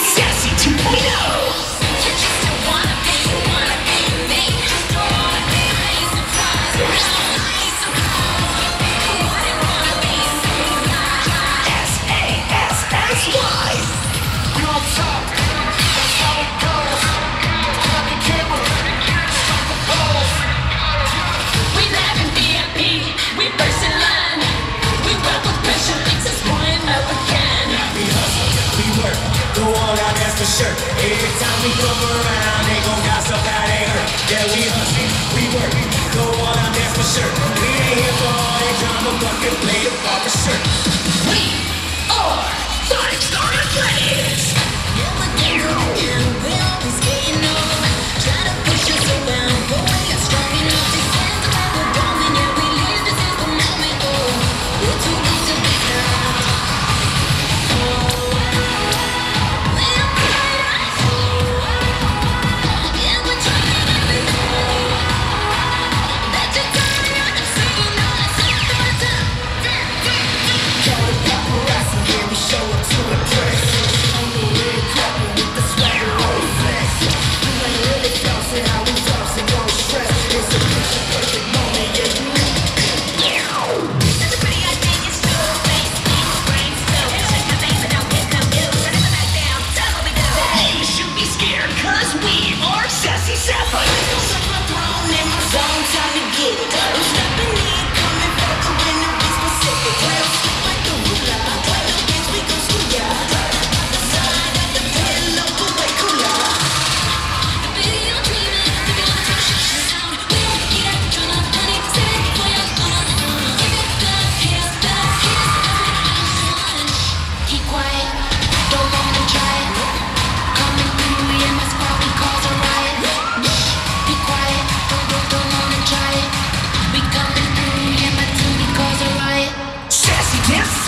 Yeah. for sure. Every time we come around, they gon' gossip how they hurt. Yeah, we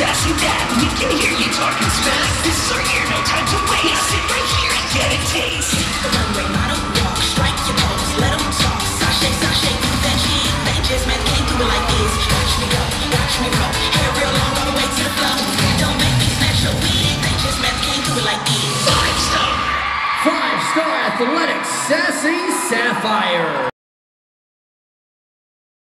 this, sassy that. We can hear you talking smack. This is our year, no time to waste. Sit right here and get a taste. The runway model walk, strike your pose Let them talk, sashay, sashay You veggie, veggies, man, can't do it like this Watch me go, watch me go Hair real long all the way to the flow Don't make me special, we veggies, man, can't do it like this Five star. Five Star Athletics, Sassy Sapphire.